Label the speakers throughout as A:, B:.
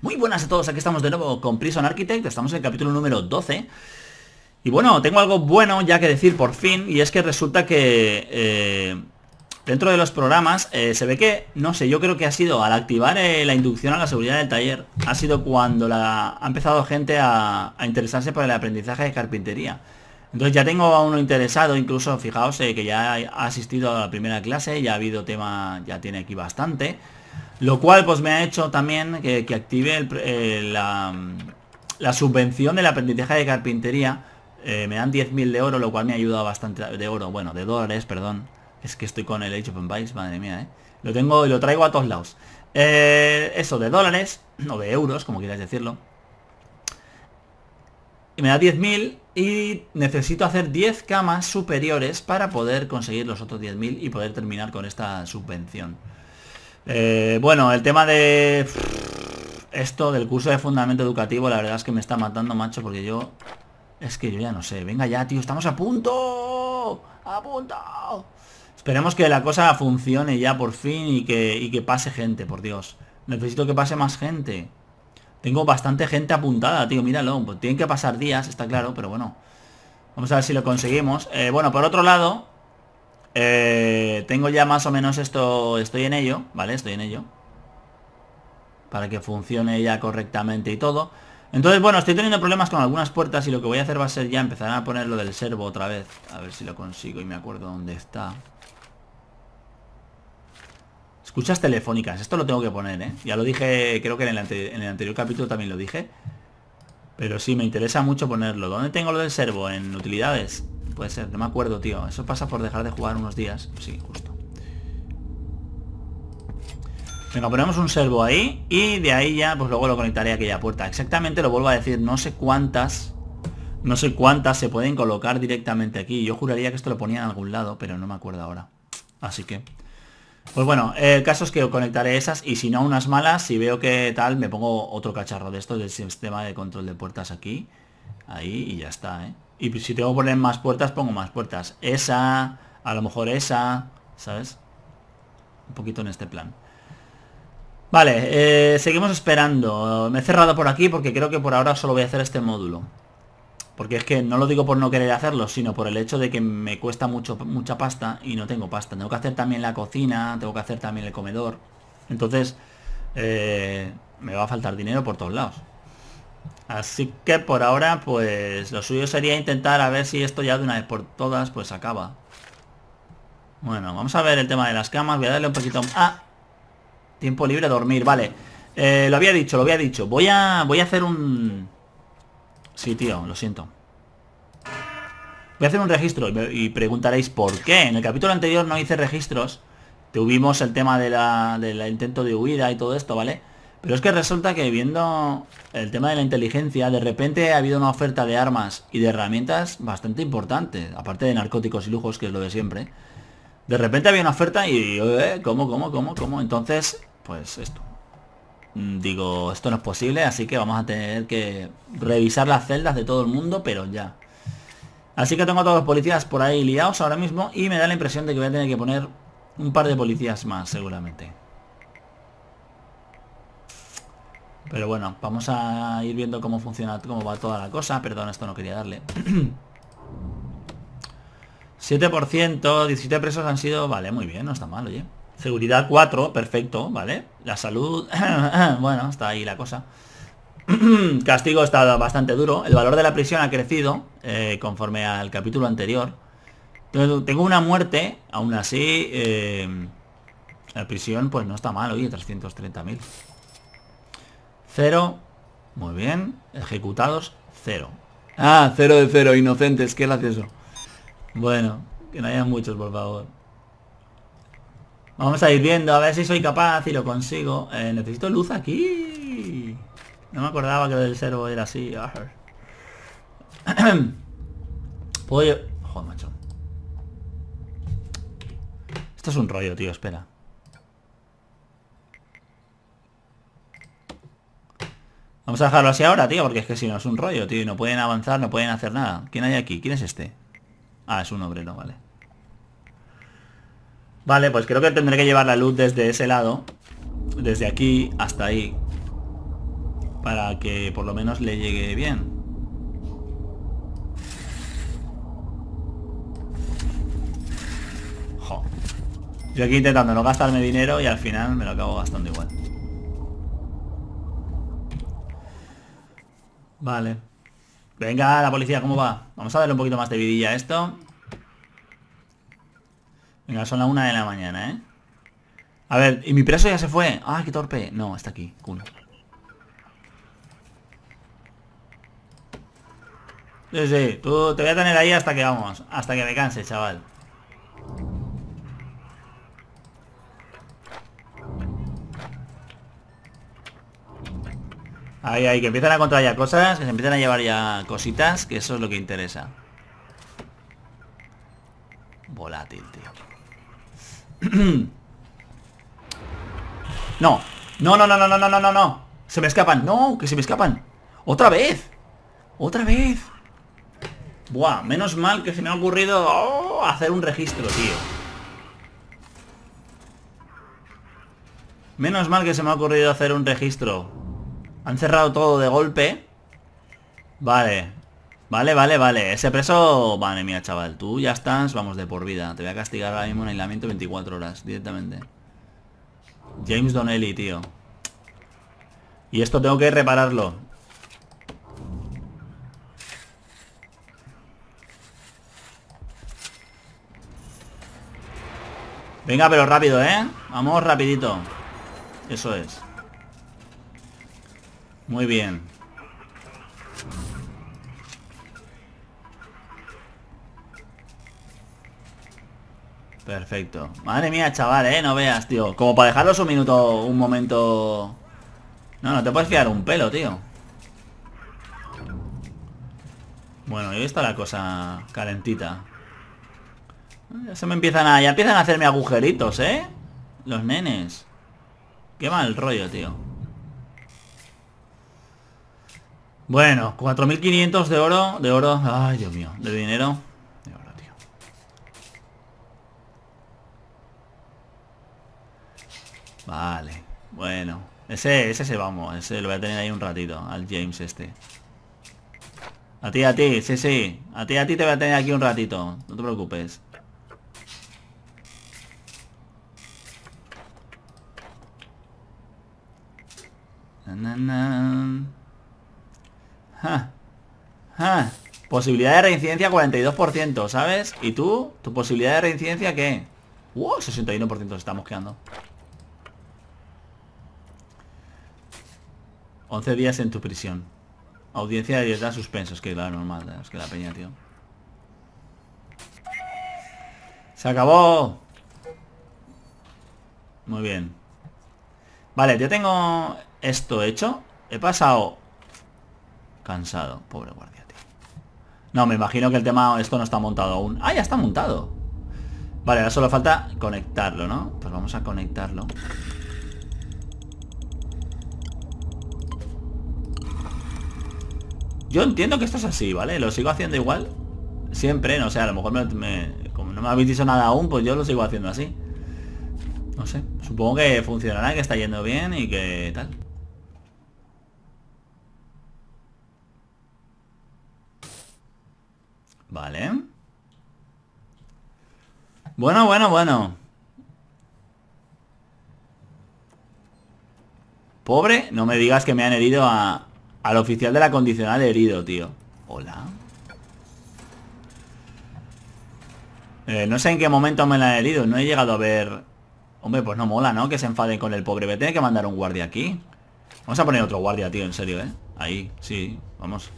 A: Muy buenas a todos, aquí estamos de nuevo con Prison Architect, estamos en el capítulo número 12. Y bueno, tengo algo bueno ya que decir por fin, y es que resulta que eh, dentro de los programas eh, se ve que, no sé, yo creo que ha sido al activar eh, la inducción a la seguridad del taller, ha sido cuando ha empezado gente a interesarse por el aprendizaje de carpintería. Entonces ya tengo a uno interesado, incluso fijaos que ya ha asistido a la primera clase, ya ha habido tema, ya tiene aquí bastante. Lo cual pues me ha hecho también que, active eh, la, subvención del aprendizaje de carpintería. Eh, me dan 10.000 de oro, lo cual me ha ayudado bastante de oro, bueno, de dólares, perdón. Es que estoy con el Age of Empires, madre mía, ¿eh? Lo tengo y lo traigo a todos lados. Eh, eso, de dólares, o de euros, como quieras decirlo. Y me da 10.000 y necesito hacer 10 camas superiores para poder conseguir los otros 10.000 y poder terminar con esta subvención. Eh, bueno, el tema de esto del curso de fundamento educativo, la verdad es que me está matando, macho, porque yo... Es que yo ya no sé. Venga ya, tío, estamos a punto. A punto. Esperemos que la cosa funcione ya por fin y que, y que pase gente, por Dios. Necesito que pase más gente. Tengo bastante gente apuntada, tío, míralo. Pues tienen que pasar días, está claro, pero bueno. Vamos a ver si lo conseguimos. Eh, bueno, por otro lado, eh, tengo ya más o menos esto, estoy en ello, ¿vale? Estoy en ello. Para que funcione ya correctamente y todo. Entonces, bueno, estoy teniendo problemas con algunas puertas y lo que voy a hacer va a ser ya empezar a poner lo del servo otra vez. A ver si lo consigo y me acuerdo dónde está. Escuchas telefónicas, esto lo tengo que poner, ¿eh? Ya lo dije, creo que en el, en el anterior capítulo también lo dije. Pero sí, me interesa mucho ponerlo. ¿Dónde tengo lo del servo? En utilidades. Puede ser, no me acuerdo, tío. Eso pasa por dejar de jugar unos días. Sí, justo. Venga, ponemos un servo ahí y de ahí ya, pues luego lo conectaré a aquella puerta. Exactamente, lo vuelvo a decir, no sé cuántas, no sé cuántas se pueden colocar directamente aquí. Yo juraría que esto lo ponía en algún lado, pero no me acuerdo ahora. Así que... Pues bueno, el caso es que conectaré esas y si no unas malas, si veo que tal, me pongo otro cacharro de esto del sistema de control de puertas aquí. Ahí y ya está, ¿eh? Y si tengo que poner más puertas, pongo más puertas. Esa, a lo mejor esa, ¿sabes? Un poquito en este plan. Vale, eh, seguimos esperando. Me he cerrado por aquí porque creo que por ahora solo voy a hacer este módulo. Porque es que no lo digo por no querer hacerlo, sino por el hecho de que me cuesta mucho, mucha pasta y no tengo pasta. Tengo que hacer también la cocina, tengo que hacer también el comedor. Entonces, eh, me va a faltar dinero por todos lados. Así que por ahora, pues lo suyo sería intentar a ver si esto ya de una vez por todas, pues acaba. Bueno, vamos a ver el tema de las camas. Voy a darle un poquito... Ah, tiempo libre, dormir, vale. Eh, lo había dicho, lo había dicho. Voy a, voy a hacer un... Sí, tío, lo siento. Voy a hacer un registro y preguntaréis por qué. En el capítulo anterior no hice registros. Tuvimos el tema de la, del intento de huida y todo esto, ¿vale? Pero es que resulta que viendo el tema de la inteligencia, de repente ha habido una oferta de armas y de herramientas bastante importante, aparte de narcóticos y lujos, que es lo de siempre. De repente había una oferta y, ¿eh? ¿cómo, cómo, cómo, cómo? Entonces, pues esto. Mm, digo, esto no es posible, así que vamos a tener que revisar las celdas de todo el mundo, pero ya. Así que tengo a todos los policías por ahí liados ahora mismo y me da la impresión de que voy a tener que poner un par de policías más, seguramente. Pero bueno, vamos a ir viendo cómo funciona, cómo va toda la cosa. Perdón, esto no quería darle. 7%, 17 presos han sido... Vale, muy bien, no está mal, oye. Seguridad 4, perfecto, ¿vale? La salud... bueno, está ahí la cosa. Castigo está bastante duro. El valor de la prisión ha crecido eh, conforme al capítulo anterior. Tengo una muerte, aún así... Eh, la prisión pues no está mal, oye, 330.000. Cero. Muy bien. Ejecutados, cero. Ah, cero de cero, inocentes. Qué gracioso. Bueno, que no haya muchos, por favor. Vamos a ir viendo, a ver si soy capaz y lo consigo. Eh, necesito luz aquí. No me acordaba que el servo era así. Puedo... Joder, macho. Esto es un rollo, tío, espera. Vamos a dejarlo así ahora, tío, porque es que si no es un rollo, tío, y no pueden avanzar, no pueden hacer nada. ¿Quién hay aquí? ¿Quién es este? Ah, es un obrero, vale. Vale, pues creo que tendré que llevar la luz desde ese lado. Desde aquí hasta ahí. Para que por lo menos le llegue bien. Yo aquí intentando no gastarme dinero y al final me lo acabo gastando igual. Vale. Venga, la policía, ¿cómo va? Vamos a darle un poquito más de vidilla a esto. Venga, son las una de la mañana, ¿eh? A ver, ¿y mi preso ya se fue? ¡Ah, qué torpe! No, está aquí, culo. Sí, sí, tú te voy a tener ahí hasta que vamos, hasta que me canse, chaval. Ahí, ahí, que empiezan a encontrar ya cosas, que se empiezan a llevar ya cositas, que eso es lo que interesa. Volátil, tío. no. No, no, no, no, no, no, no, no. Se me escapan. No, que se me escapan. Otra vez. Otra vez. Buah, menos mal que se me ha ocurrido oh, hacer un registro, tío. Menos mal que se me ha ocurrido hacer un registro. Han cerrado todo de golpe. Vale. Vale, vale, vale. Ese preso... Vale, mía, chaval. Tú ya estás, vamos, de por vida. Te voy a castigar ahora mismo en aislamiento 24 horas, directamente. James Donnelly, tío. Y esto tengo que repararlo. Venga, pero rápido, ¿eh? Vamos rapidito. Eso es. Muy bien. Perfecto. Madre mía, chaval, eh. No veas, tío. Como para dejarlos un minuto, un momento... No, no te puedes fiar un pelo, tío. Bueno, ahí está la cosa calentita. Ya se me empiezan a... Ya empiezan a hacerme agujeritos, ¿eh? Los nenes. Qué mal rollo, tío. Bueno, 4.500 de oro, de oro, ay Dios mío, de dinero, de oro, tío. Vale, bueno, ese, ese se vamos, ese lo voy a tener ahí un ratito, al James este. A ti, a ti, sí, sí, a ti, a ti te voy a tener aquí un ratito, no te preocupes. Posibilidad de reincidencia 42%, ¿sabes? ¿Y tú? ¿Tu posibilidad de reincidencia qué? ¡Uh! 61% estamos quedando. 11 días en tu prisión. Audiencia de libertad suspensos, que claro, normal, es que la peña, tío. Se acabó. Muy bien. Vale, ya tengo esto hecho. He pasado Cansado, pobre guardia, tío. No, me imagino que el tema, esto no está montado aún. ¡Ah, ya está montado! Vale, ahora solo falta conectarlo, ¿no? Pues vamos a conectarlo. Yo entiendo que esto es así, ¿vale? Lo sigo haciendo igual. Siempre, no sé, a lo mejor me, como no me habéis dicho nada aún, pues yo lo sigo haciendo así. No sé, supongo que funcionará, que está yendo bien y que tal. Bueno, bueno, bueno. Pobre, no me digas que me han herido a, al oficial de la condicional herido, tío. Hola. Eh, no sé en qué momento me la han herido. No he llegado a ver... Hombre, pues no mola, ¿no? Que se enfaden con el pobre. Me tiene que mandar un guardia aquí. Vamos a poner otro guardia, tío, en serio, ¿eh? Ahí, sí, vamos.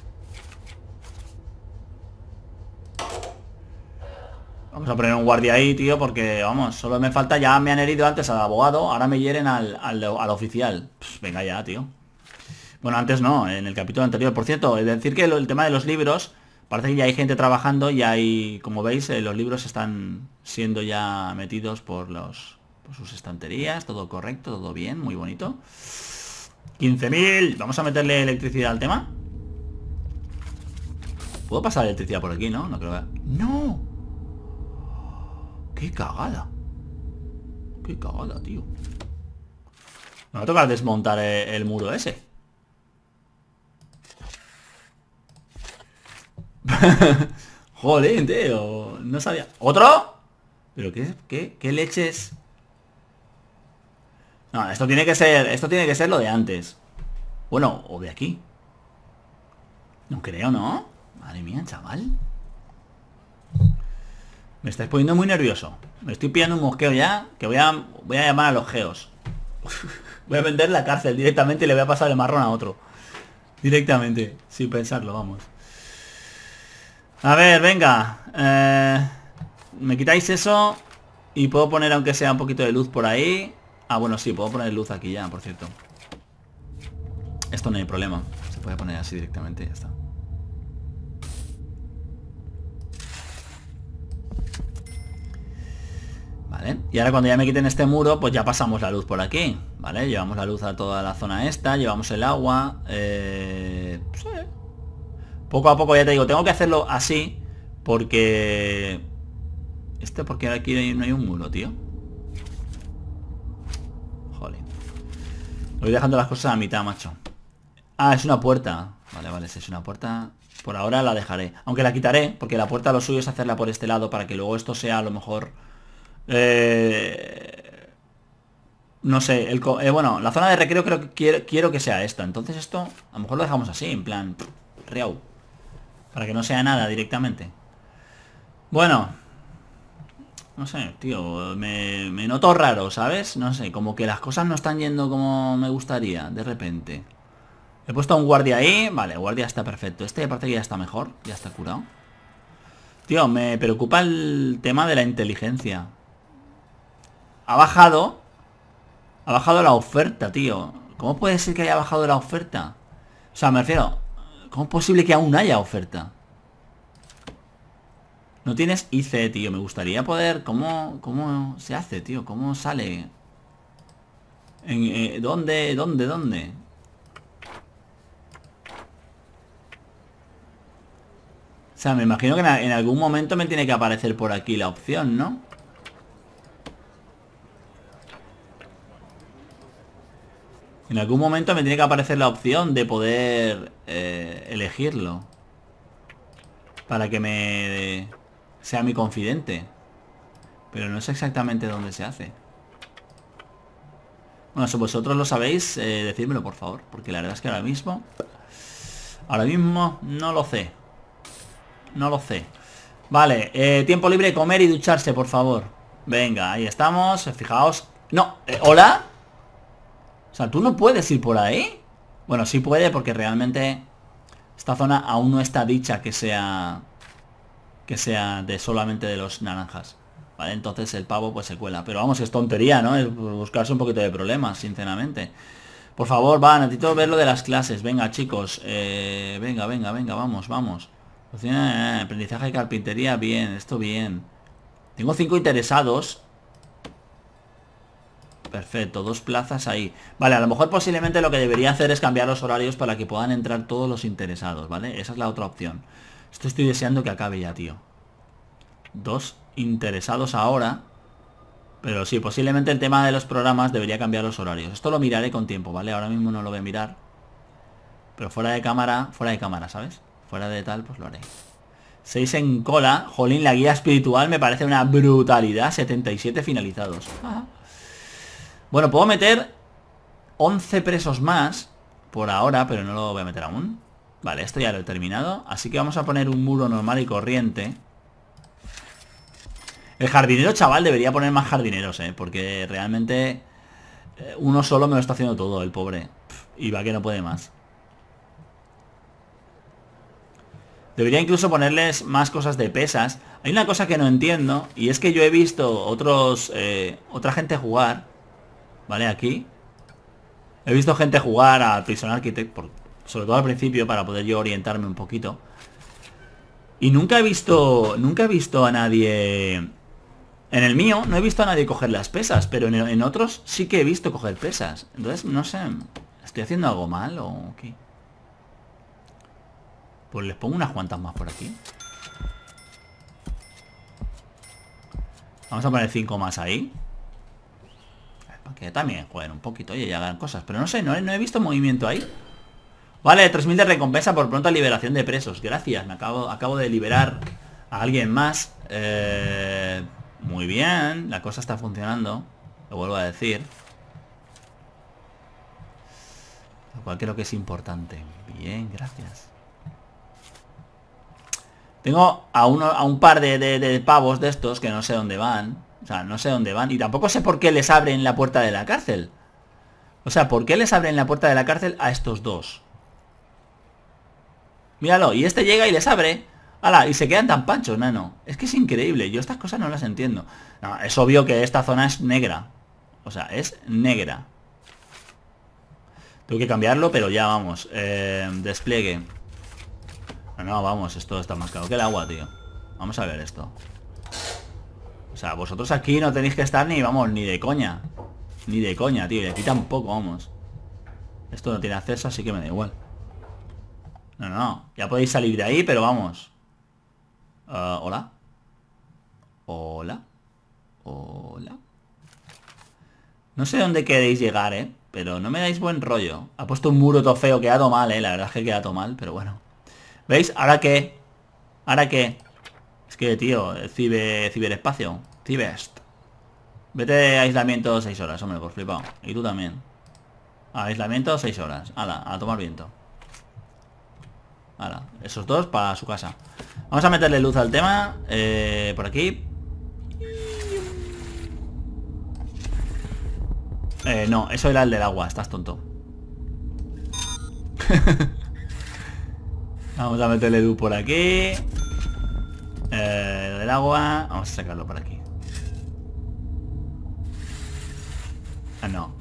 A: Vamos a poner un guardia ahí, tío, porque, vamos, solo me falta, ya me han herido antes al abogado, ahora me hieren al, al, oficial. venga ya, tío. Bueno, antes no, en el capítulo anterior. Por cierto, es decir que el tema de los libros, parece que ya hay gente trabajando y hay, como veis, eh, los libros están siendo ya metidos por los por sus estanterías, todo correcto, todo bien, muy bonito. 15.000, vamos a meterle electricidad al tema. ¿Puedo pasar electricidad por aquí, no? No creo que... ¡No! ¡Qué cagada! ¡Qué cagada, tío! Me va a tocar desmontar el muro ese. Joder, tío. No sabía. ¿Otro? ¿Pero qué, qué, qué leches? No, esto tiene que ser. Esto tiene que ser lo de antes. Bueno, o de aquí. No creo, ¿no? Madre mía, chaval. Me estáis poniendo muy nervioso. Me estoy pillando un mosqueo ya. Que voy a, voy a llamar a los geos. voy a vender la cárcel directamente y le voy a pasar el marrón a otro. Directamente. Sin pensarlo, vamos. A ver, venga. Eh, me quitáis eso. Y puedo poner aunque sea un poquito de luz por ahí. Ah, bueno, sí, puedo poner luz aquí ya, por cierto. Esto no hay problema. Se puede poner así directamente y ya está. Y ahora cuando ya me quiten este muro, pues ya pasamos la luz por aquí, ¿vale? Llevamos la luz a toda la zona esta, llevamos el agua, eh, Poco a poco ya te digo, tengo que hacerlo así, porque... Este porque aquí no hay un muro, tío. Joder. Voy dejando las cosas a mitad, macho. Ah, es una puerta. Vale, vale, si es una puerta... Por ahora la dejaré. Aunque la quitaré, porque la puerta lo suyo es hacerla por este lado para que luego esto sea a lo mejor eh, no sé, el, eh, bueno, la zona de recreo creo que quiero, que sea esta. Entonces esto, a lo mejor lo dejamos así, en plan, reau. Para que no sea nada directamente. Bueno. No sé, tío, me, me noto raro, ¿sabes? No sé, como que las cosas no están yendo como me gustaría, de repente. He puesto a un guardia ahí. Vale, guardia está perfecto. Este aparte ya está mejor, ya está curado. Tío, me preocupa el tema de la inteligencia ha bajado. Ha bajado la oferta, tío. ¿Cómo puede ser que haya bajado la oferta? O sea, me refiero... ¿Cómo es posible que aún haya oferta? No tienes IC, tío. Me gustaría poder... ¿Cómo, cómo se hace, tío? ¿Cómo sale? ¿En, eh, ¿Dónde? ¿Dónde? ¿Dónde? O sea, me imagino que en algún momento me tiene que aparecer por aquí la opción, ¿no? En algún momento me tiene que aparecer la opción de poder eh, elegirlo. Para que me sea mi confidente. Pero no sé exactamente dónde se hace. Bueno, si vosotros lo sabéis, eh, decídmelo por favor. Porque la verdad es que ahora mismo... Ahora mismo no lo sé. No lo sé. Vale, eh, tiempo libre, comer y ducharse, por favor. Venga, ahí estamos. Fijaos. No, ¿hola? O sea, tú no puedes ir por ahí. Bueno, sí puede porque realmente esta zona aún no está dicha que sea que sea de solamente de los naranjas. ¿Vale? Entonces el pavo pues se cuela. Pero vamos, es tontería, ¿no? Es buscarse un poquito de problemas, sinceramente. Por favor, va, necesito ver lo de las clases. Venga, chicos. Eh, venga, venga, venga, vamos, vamos. Eh, aprendizaje de carpintería, bien, esto bien. Tengo cinco interesados Perfecto, dos plazas ahí. Vale, a lo mejor posiblemente lo que debería hacer es cambiar los horarios para que puedan entrar todos los interesados, ¿vale? Esa es la otra opción. Esto estoy deseando que acabe ya, tío. Dos interesados ahora. Pero sí, posiblemente el tema de los programas debería cambiar los horarios. Esto lo miraré con tiempo, ¿vale? Ahora mismo no lo voy a mirar. Pero fuera de cámara, fuera de cámara, ¿sabes? Fuera de tal, pues lo haré. 6 en cola. Jolín, la guía espiritual me parece una brutalidad. 77 finalizados. Bueno, puedo meter 11 presos más por ahora, pero no lo voy a meter aún. Vale, esto ya lo he terminado. Así que vamos a poner un muro normal y corriente. El jardinero, chaval, debería poner más jardineros, ¿eh? Porque realmente eh, uno solo me lo está haciendo todo, el pobre. y va que no puede más. Debería incluso ponerles más cosas de pesas. Hay una cosa que no entiendo, y es que yo he visto otros, eh, otra gente jugar ¿vale? Aquí. He visto gente jugar a Prison Architect, por, sobre todo al principio, para poder yo orientarme un poquito. Y nunca he visto, nunca he visto a nadie... En el mío no he visto a nadie coger las pesas, pero en, otros sí que he visto coger pesas. Entonces, no sé, ¿estoy haciendo algo mal o qué? Pues les pongo unas cuantas más por aquí. Vamos a poner cinco más ahí que también jueguen un poquito y hagan cosas. Pero no sé, no he, visto movimiento ahí. Vale, 3.000 de recompensa por pronta liberación de presos. Gracias, me acabo, acabo de liberar a alguien más. Eh, muy bien, la cosa está funcionando. Lo vuelvo a decir. Lo cual creo que es importante. Bien, gracias. Tengo a, uno, a un par de, de, pavos de estos que no sé dónde van. Sea, no sé dónde van. Y tampoco sé por qué les abren la puerta de la cárcel. O sea, ¿por qué les abren la puerta de la cárcel a estos dos? Míralo, y este llega y les abre. ¡Hala! Y se quedan tan panchos, nano. Es que es increíble. Yo estas cosas no las entiendo. es obvio que esta zona es negra. O sea, es negra. Tengo que cambiarlo, pero ya vamos. Eh, despliegue. No, vamos, esto está más que el agua, tío. Vamos a ver esto. O sea, vosotros aquí no tenéis que estar ni, vamos, ni de coña. Ni de coña, tío. Y aquí tampoco, vamos. Esto no tiene acceso, así que me da igual. No, no, Ya podéis salir de ahí, pero vamos. Uh, Hola. Hola. Hola. No sé dónde queréis llegar, ¿eh? Pero no me dais buen rollo. Ha puesto un muro todo feo. Quedado mal, ¿eh? La verdad es que queda todo mal, pero bueno. ¿Veis? ¿Ahora qué? ¿Ahora qué? Es que, tío, ciber, ciberespacio. Cibest. Vete de aislamiento 6 horas, hombre, por flipado. Y tú también. aislamiento 6 horas. Hala, a tomar viento esos dos para su casa. Vamos a meterle luz al tema. Eh, por aquí. Eh, no, eso era el del agua, estás tonto. vamos a meterle luz por aquí. Eh, del agua. Vamos a sacarlo por aquí. Ah, no.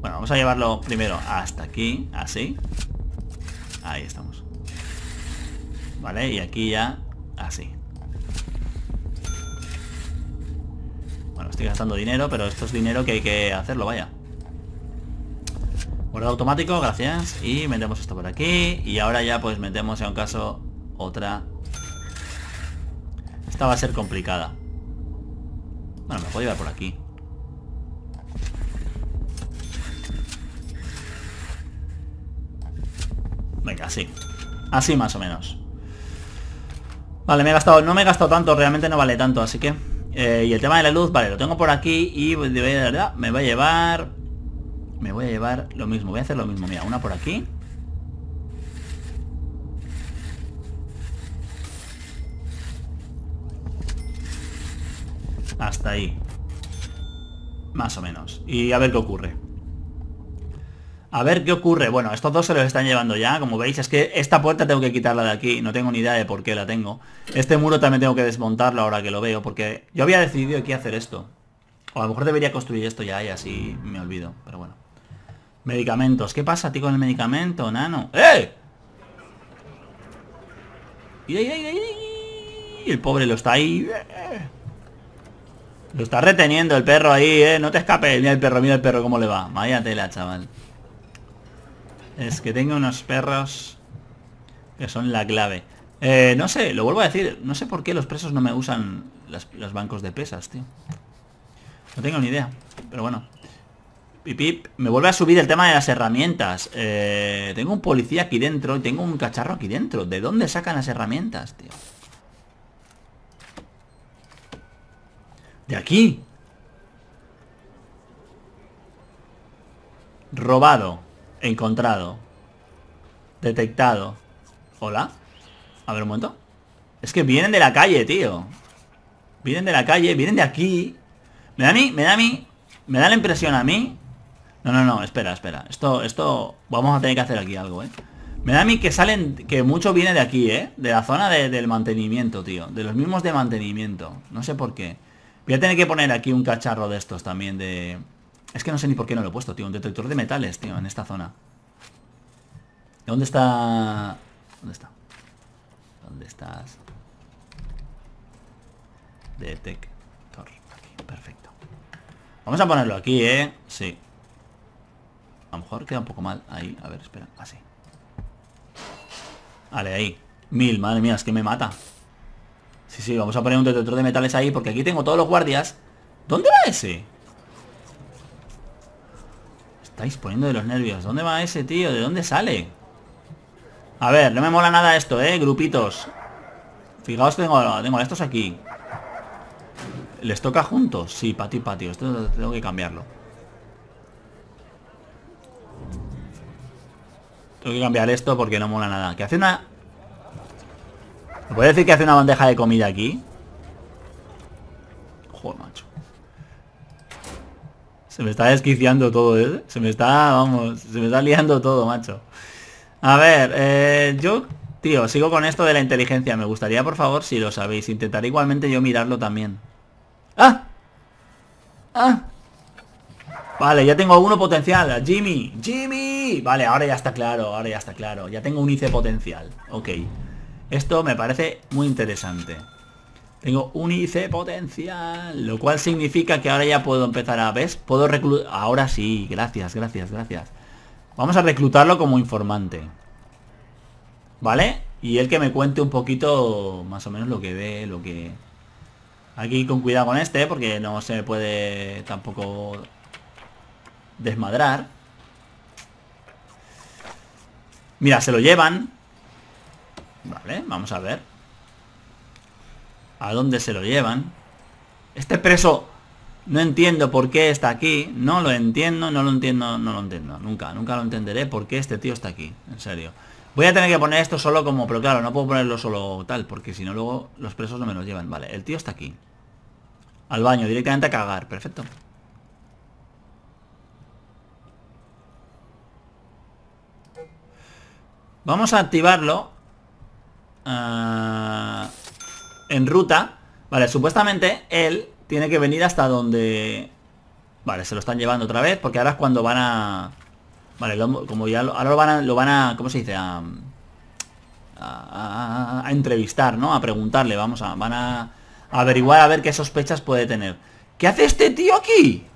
A: Bueno, vamos a llevarlo primero hasta aquí, así. Ahí estamos. Vale, y aquí ya así. Bueno, estoy gastando dinero, pero esto es dinero que hay que hacerlo, vaya. Guardado automático, gracias. Y metemos esto por aquí. Y ahora ya pues metemos en un caso otra. Esta va a ser complicada. Bueno, me puedo llevar por aquí. Venga, así. Así más o menos. Vale, me he gastado, no me he gastado tanto, realmente no vale tanto, así que... Eh, y el tema de la luz, vale, lo tengo por aquí y de verdad me voy a llevar... Me voy a llevar lo mismo, voy a hacer lo mismo, mira, una por aquí. Hasta ahí. Más o menos. Y a ver qué ocurre. A ver qué ocurre. Bueno, estos dos se los están llevando ya, como veis. Es que esta puerta tengo que quitarla de aquí. No tengo ni idea de por qué la tengo. Este muro también tengo que desmontarlo ahora que lo veo. Porque yo había decidido aquí hacer esto. O a lo mejor debería construir esto ya y así me olvido. Pero bueno. Medicamentos. ¿Qué pasa a ti con el medicamento, nano? ¡Eh! El pobre lo está ahí. Lo está reteniendo el perro ahí, ¿eh? No te escapes. Mira el perro, mira el perro cómo le va. Vaya tela, chaval. Es que tengo unos perros que son la clave. Eh, no sé, lo vuelvo a decir, no sé por qué los presos no me usan los bancos de pesas, tío. No tengo ni idea, pero bueno. Pipip, me vuelve a subir el tema de las herramientas. Eh, tengo un policía aquí dentro y tengo un cacharro aquí dentro. ¿De dónde sacan las herramientas, tío? De aquí. Robado. Encontrado. Detectado. ¿Hola? A ver un momento. Es que vienen de la calle, tío. Vienen de la calle, vienen de aquí. Me da a mí, me da a mí. Me da la impresión a mí. No, no, no, espera, espera. Esto, esto, vamos a tener que hacer aquí algo, ¿eh? Me da a mí que salen, que mucho viene de aquí, ¿eh? De la zona del mantenimiento, tío. De los mismos de mantenimiento. No sé por qué. Voy a tener que poner aquí un cacharro de estos también de... Es que no sé ni por qué no lo he puesto, tío. Un detector de metales, tío, en esta zona. ¿Dónde está...? ¿Dónde está? ¿Dónde estás? Detector. Aquí, perfecto. Vamos a ponerlo aquí, ¿eh? Sí. A lo mejor queda un poco mal. Ahí, a ver, espera. Así. Vale, ahí. Mil, madre mía, es que me mata. Sí, sí, vamos a poner un detector de metales ahí porque aquí tengo todos los guardias. ¿Dónde va ese? Estáis poniendo de los nervios. ¿Dónde va ese tío? ¿De dónde sale? A ver, no me mola nada esto, ¿eh? Grupitos. Fijaos, tengo, tengo estos aquí. ¿Les toca juntos? Sí, patio patio. Esto tengo que cambiarlo. Tengo que cambiar esto porque no mola nada. Que hace una... ¿Me puede decir que hace una bandeja de comida aquí? Joder, macho. Se me está desquiciando todo, ¿eh? Se me está, vamos, se me está liando todo, macho. A ver, eh, yo, tío, sigo con esto de la inteligencia. Me gustaría, por favor, si lo sabéis, intentar igualmente yo mirarlo también. ¡Ah! ¡Ah! Vale, ya tengo uno potencial. Jimmy, Jimmy. Vale, ahora ya está claro, ahora ya está claro. Ya tengo un IC potencial. Ok. Esto me parece muy interesante. Tengo un IC potencial, lo cual significa que ahora ya puedo empezar a... ¿Ves? Puedo reclutar... Ahora sí, gracias, gracias, gracias. Vamos a reclutarlo como informante. ¿Vale? Y él que me cuente un poquito más o menos lo que ve, lo que... Aquí con cuidado con este, porque no se puede tampoco desmadrar. Mira, se lo llevan. Vale, vamos a ver. ¿A dónde se lo llevan? Este preso no entiendo por qué está aquí. No lo entiendo, no lo entiendo, no lo entiendo. Nunca, nunca lo entenderé por qué este tío está aquí. En serio. Voy a tener que poner esto solo como... Pero claro, no puedo ponerlo solo tal, porque si no luego los presos no me los llevan. Vale, el tío está aquí. Al baño, directamente a cagar. Perfecto. Vamos a activarlo uh, en ruta. Vale, supuestamente él tiene que venir hasta donde... Vale, se lo están llevando otra vez porque ahora es cuando van a... Vale, como ya lo, ahora lo van a... Lo van a ¿Cómo se dice? A, a, a, entrevistar, ¿no? A preguntarle, vamos a... Van a, averiguar a ver qué sospechas puede tener. ¿Qué hace este tío aquí?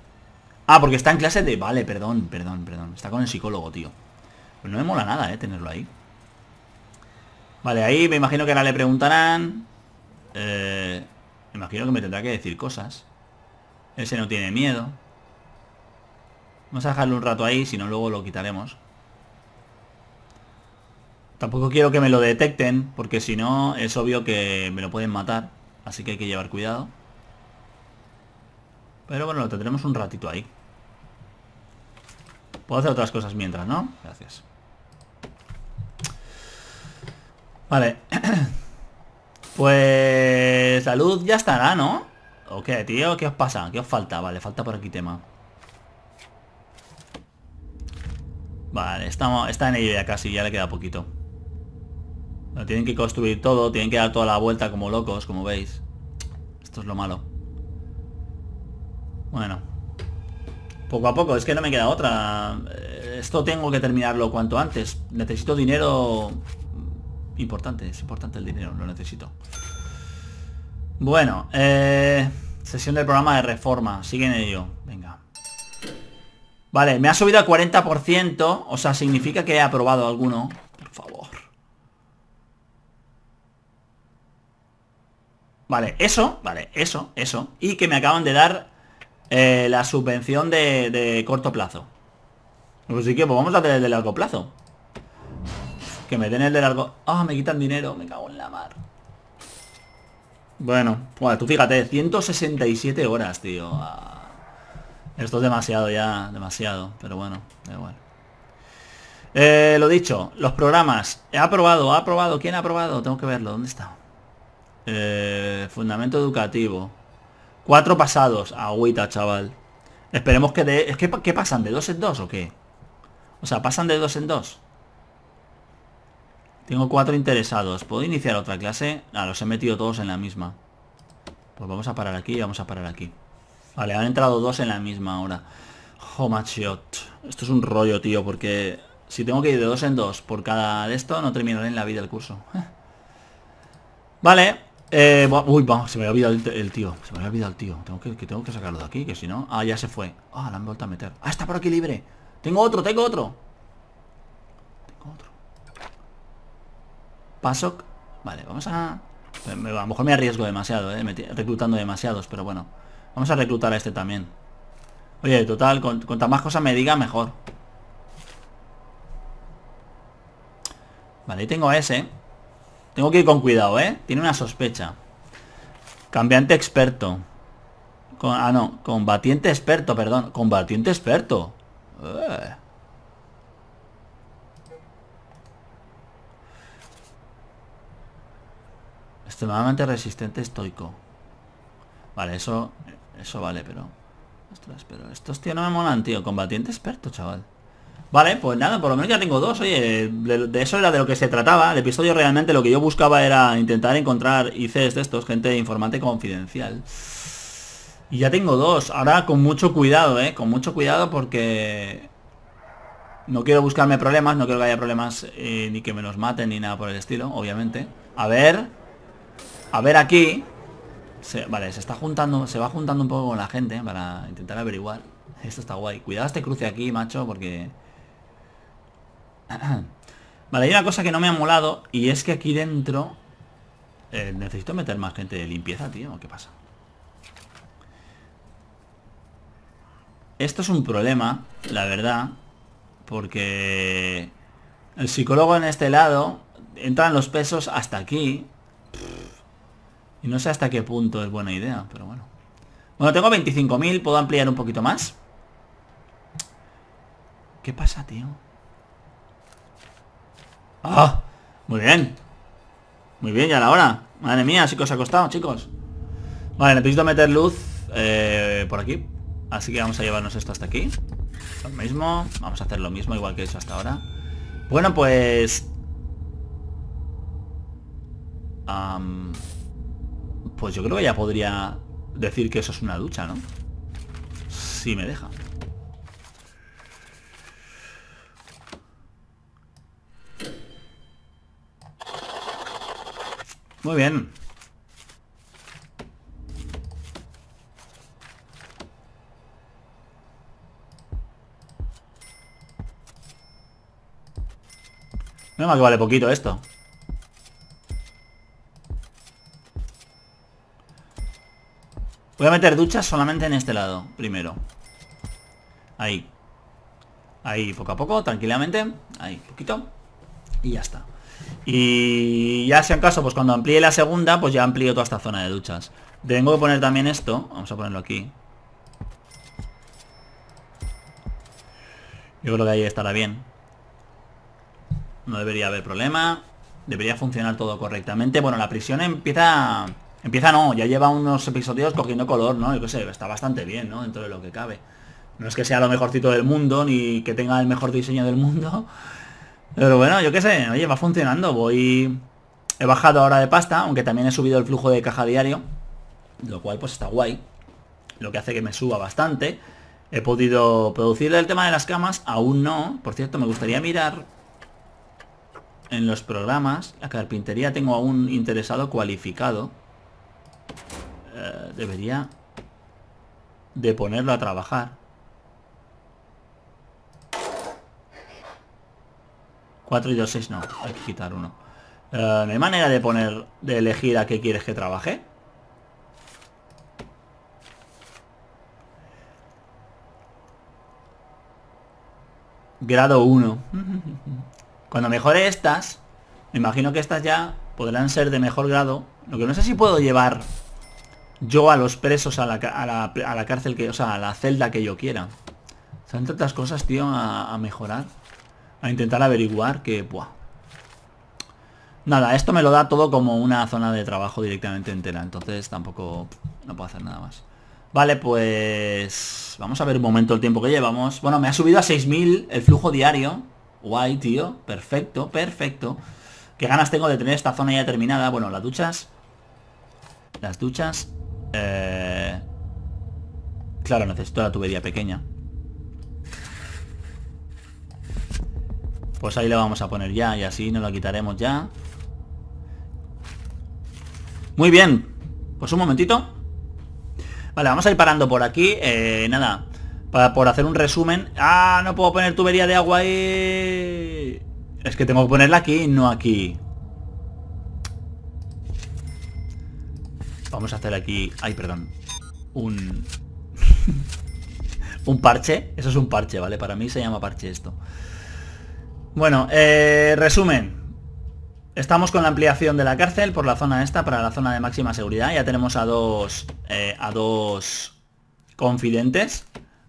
A: Ah, porque está en clase de... Vale, perdón, perdón, perdón. Está con el psicólogo, tío. Pues no me mola nada, ¿eh? Tenerlo ahí. Vale, ahí me imagino que ahora le preguntarán... Eh, imagino que me tendrá que decir cosas. Ese no tiene miedo. Vamos a dejarlo un rato ahí, si no luego lo quitaremos. Tampoco quiero que me lo detecten, porque si no es obvio que me lo pueden matar. Así que hay que llevar cuidado. Pero bueno, lo tendremos un ratito ahí. Puedo hacer otras cosas mientras, ¿no? Gracias. Vale. pues la luz ya estará, ¿no? ¿O qué, tío? ¿Qué os pasa? ¿Qué os falta? Vale, falta por aquí tema. Vale, estamos, está en ello ya casi, ya le queda poquito. tienen que construir todo, tienen que dar toda la vuelta como locos, como veis. Esto es lo malo. Bueno. Poco a poco, es que no me queda otra. Eh, esto tengo que terminarlo cuanto antes. Necesito dinero Importante, es importante el dinero, lo necesito. Bueno, eh, sesión del programa de reforma. Sigue ello. Venga. Vale, me ha subido al 40%. O sea, significa que he aprobado alguno. Por favor. Vale, eso, vale, eso, eso. Y que me acaban de dar eh, la subvención de, corto plazo. Pues sí que pues vamos a hacer el de largo plazo. Que me den el de largo... Ah, me quitan dinero, me cago en la mar. Bueno, bueno, tú fíjate, 167 horas, tío. Ah, esto es demasiado ya, demasiado. Pero bueno, da igual. Eh, lo dicho, los programas. He aprobado, ha aprobado. ¿Quién ha aprobado? Tengo que verlo. ¿Dónde está? Eh, fundamento educativo. Cuatro pasados. Agüita, chaval. Esperemos que de... Es que, ¿Qué pasan? ¿De dos en dos o qué? O sea, ¿pasan de dos en dos? Tengo cuatro interesados. ¿Puedo iniciar otra clase? Ah, los he metido todos en la misma. Pues vamos a parar aquí y vamos a parar aquí. Vale, han entrado dos en la misma hora. Oh, macho. Esto es un rollo, tío, porque si tengo que ir de dos en dos por cada de esto, no terminaré en la vida el curso. Vale. Eh, uy, vamos, se me había olvidado el, tío. Se me había olvidado el tío. Tengo que, tengo que sacarlo de aquí, que si no... Ah, ya se fue. Ah, la han vuelto a meter. Ah, está por aquí libre. Tengo otro, tengo otro. Paso, Vale, vamos a... A lo mejor me arriesgo demasiado, ¿eh? reclutando demasiados, pero bueno. Vamos a reclutar a este también. Oye, total, cuanta más cosas me diga, mejor. Vale, ahí tengo a ese. Tengo que ir con cuidado, ¿eh? Tiene una sospecha. Cambiante experto. Ah, no. Combatiente experto, perdón. Combatiente experto. Extremadamente resistente estoico. Vale, eso... Eso vale, pero... Ostras, pero estos tío no me molan, tío. Combatiente experto, chaval. Vale, pues nada, por lo menos ya tengo dos. Oye, de, eso era de lo que se trataba. El episodio realmente lo que yo buscaba era intentar encontrar ICs de estos, gente informante confidencial. Y ya tengo dos. Ahora con mucho cuidado, ¿eh? Con mucho cuidado porque... No quiero buscarme problemas, no quiero que haya problemas eh, ni que me los maten ni nada por el estilo, obviamente. A ver... A ver aquí... vale, se está juntando, se va juntando un poco con la gente para intentar averiguar. Esto está guay. Cuidado este cruce aquí, macho, porque... vale, hay una cosa que no me ha molado y es que aquí dentro... Eh, necesito meter más gente de limpieza, tío. ¿Qué pasa? Esto es un problema, la verdad, porque el psicólogo en este lado entran los pesos hasta aquí y no sé hasta qué punto es buena idea, pero bueno. Bueno, tengo 25.000, puedo ampliar un poquito más. ¿Qué pasa, tío? ¡Ah! Muy bien. Muy bien, ya la hora. Madre mía, sí que os ha costado, chicos. Vale, necesito meter luz eh, por aquí. Así que vamos a llevarnos esto hasta aquí. Lo mismo. Vamos a hacer lo mismo, igual que he hecho hasta ahora. Bueno, pues... pues yo creo que ya podría decir que eso es una ducha, ¿no? Si me deja. Muy bien. No más que vale poquito esto. Voy a meter duchas solamente en este lado, primero. Ahí. Ahí, poco a poco, tranquilamente. Ahí, poquito. Y ya está. Y ya sea en caso, pues cuando amplíe la segunda, pues ya amplío toda esta zona de duchas. Tengo que poner también esto. Vamos a ponerlo aquí. Yo creo que ahí estará bien. No debería haber problema. Debería funcionar todo correctamente. Bueno, la prisión empieza... Empieza no, ya lleva unos episodios cogiendo color, ¿no? Yo qué sé, está bastante bien, ¿no? Dentro de lo que cabe. No es que sea lo mejorcito del mundo, ni que tenga el mejor diseño del mundo. Pero bueno, yo qué sé, oye, va funcionando. Voy... He bajado ahora de pasta, aunque también he subido el flujo de caja diario. Lo cual pues está guay. Lo que hace que me suba bastante. He podido producir el tema de las camas, aún no. Por cierto, me gustaría mirar en los programas. La carpintería tengo a un interesado cualificado. Debería de ponerlo a trabajar. 4 y 2, 6 no, hay que quitar uno. Eh, ¿No hay manera de poner, de elegir a qué quieres que trabaje? Grado 1. Cuando mejore estas, me imagino que estas ya podrán ser de mejor grado. Lo que no sé si puedo llevar yo a los presos a la, a la, cárcel que, o sea, a la celda que yo quiera. Son tantas cosas, tío, a, mejorar. A intentar averiguar que, buah. Nada, esto me lo da todo como una zona de trabajo directamente entera. Entonces tampoco no puedo hacer nada más. Vale, pues... Vamos a ver un momento el tiempo que llevamos. Bueno, me ha subido a 6.000 el flujo diario. Guay, tío. Perfecto, perfecto. Qué ganas tengo de tener esta zona ya terminada. Bueno, las duchas... Las duchas... Eh... Claro, necesito la tubería pequeña. Pues ahí le vamos a poner ya y así nos la quitaremos ya. Muy bien. Pues un momentito. Vale, vamos a ir parando por aquí. Eh, nada, para, por hacer un resumen. Ah, no puedo poner tubería de agua ahí. Es que tengo que ponerla aquí, no aquí. Vamos a hacer aquí... Ay, perdón. Un... un parche. Eso es un parche, ¿vale? Para mí se llama parche esto. Bueno, eh, resumen. Estamos con la ampliación de la cárcel por la zona esta, para la zona de máxima seguridad. Ya tenemos a dos, eh, a dos confidentes,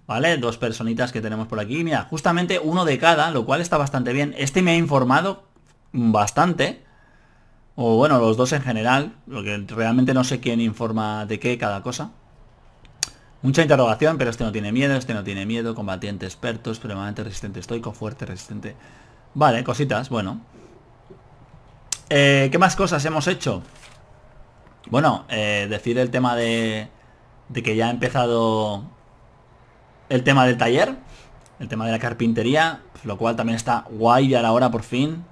A: ¿vale? Dos personitas que tenemos por aquí. Mira, justamente uno de cada, lo cual está bastante bien. Este me ha informado bastante. O bueno, los dos en general, lo que realmente no sé quién informa de qué cada cosa. Mucha interrogación, pero este no tiene miedo, este no tiene miedo, combatiente experto, extremadamente resistente estoico, fuerte, resistente. Vale, cositas, bueno. Eh, ¿Qué más cosas hemos hecho? Bueno, eh, decir el tema de, de que ya ha empezado el tema del taller, el tema de la carpintería, lo cual también está guay ya la hora por fin.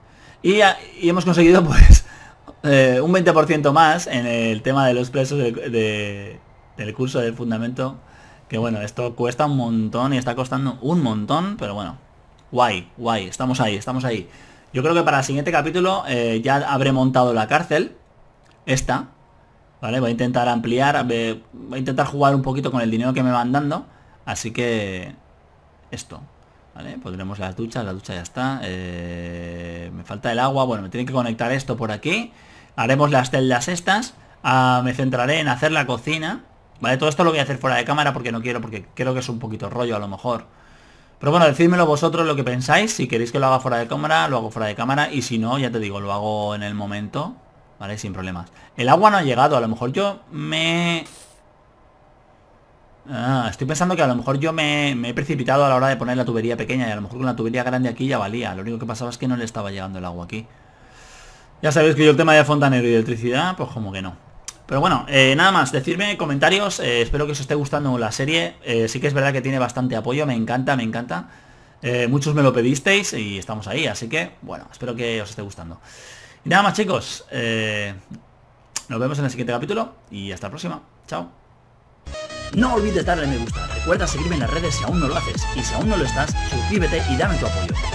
A: Y, hemos conseguido pues eh, un 20% más en el tema de los presos de, del curso del fundamento. Que bueno, esto cuesta un montón y está costando un montón, pero bueno, guay, guay, estamos ahí, estamos ahí. Yo creo que para el siguiente capítulo eh, ya habré montado la cárcel. Esta. ¿Vale? Voy a intentar ampliar. Voy a intentar jugar un poquito con el dinero que me van dando. Así que... Esto. ¿Vale? Pondremos las duchas. La ducha ya está. Eh, me falta el agua. Bueno, me tienen que conectar esto por aquí. Haremos las celdas estas. Ah, me centraré en hacer la cocina. ¿Vale? Todo esto lo voy a hacer fuera de cámara porque no quiero, porque creo que es un poquito rollo a lo mejor. Pero bueno, decídmelo vosotros lo que pensáis. Si queréis que lo haga fuera de cámara, lo hago fuera de cámara. Y si no, ya te digo, lo hago en el momento. ¿Vale? Sin problemas. El agua no ha llegado. A lo mejor yo me... Ah, estoy pensando que a lo mejor yo me, he precipitado a la hora de poner la tubería pequeña y a lo mejor con la tubería grande aquí ya valía. Lo único que pasaba es que no le estaba llegando el agua aquí. Ya sabéis que yo el tema de fontanero y electricidad, pues como que no. Pero bueno, eh, nada más, decirme comentarios, eh, espero que os esté gustando la serie, eh, sí que es verdad que tiene bastante apoyo, me encanta, me encanta. muchos me lo pedisteis y estamos ahí, así que bueno, espero que os esté gustando. Y nada más chicos, nos vemos en el siguiente capítulo y hasta la próxima, chao. No olvides darle me gusta, recuerda seguirme en las redes si aún no lo haces y si aún no lo estás, suscríbete y dame tu apoyo.